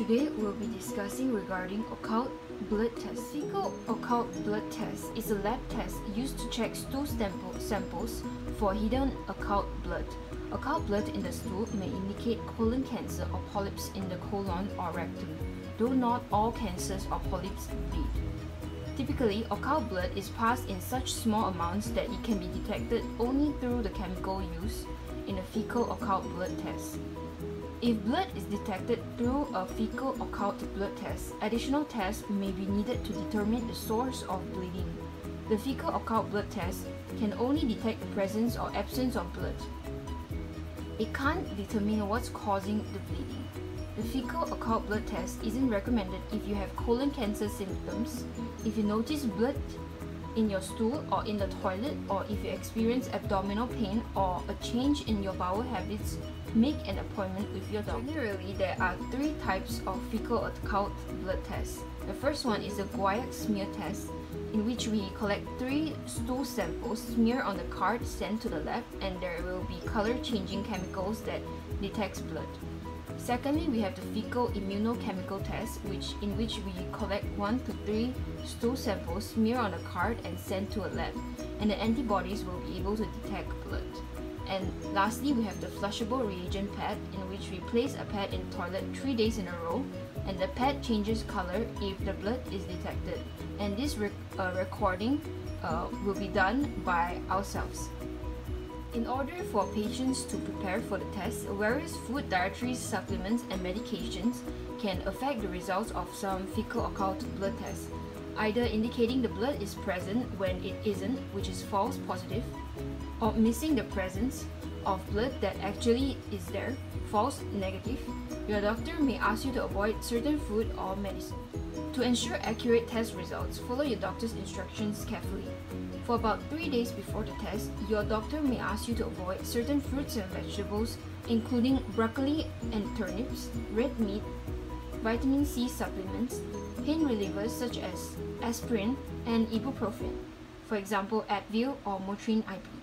Today we'll be discussing regarding occult blood test. Fecal occult blood test is a lab test used to check stool sample samples for hidden occult blood. Occult blood in the stool may indicate colon cancer or polyps in the colon or rectum, though not all cancers or polyps bleed. Typically, occult blood is passed in such small amounts that it can be detected only through the chemical used in a fecal occult blood test. If blood is detected through a fecal occult blood test, additional tests may be needed to determine the source of bleeding. The fecal occult blood test can only detect the presence or absence of blood. It can't determine what's causing the bleeding. The fecal occult blood test isn't recommended if you have colon cancer symptoms, if you notice blood in your stool or in the toilet or if you experience abdominal pain or a change in your bowel habits, make an appointment with your doctor. Generally, there are three types of fecal occult blood tests. The first one is a guaiac smear test, in which we collect three stool samples, smear on the card, sent to the lab, and there will be color changing chemicals that detects blood. Secondly, we have the fecal immunochemical test, which in which we collect one to three stool samples, smear on a card, and send to a lab, and the antibodies will be able to detect blood. And lastly, we have the flushable reagent pad, in which we place a pad in toilet three days in a row, and the pad changes color if the blood is detected. And this uh, recording uh, will be done by ourselves. In order for patients to prepare for the test, various food dietary supplements and medications can affect the results of some fecal occult blood tests, either indicating the blood is present when it isn't, which is false positive, or missing the presence of blood that actually is there, false negative. Your doctor may ask you to avoid certain food or medicine. To ensure accurate test results, follow your doctor's instructions carefully. For about 3 days before the test, your doctor may ask you to avoid certain fruits and vegetables, including broccoli and turnips, red meat, vitamin C supplements, pain relievers such as aspirin and ibuprofen, for example Advil or Motrin IB.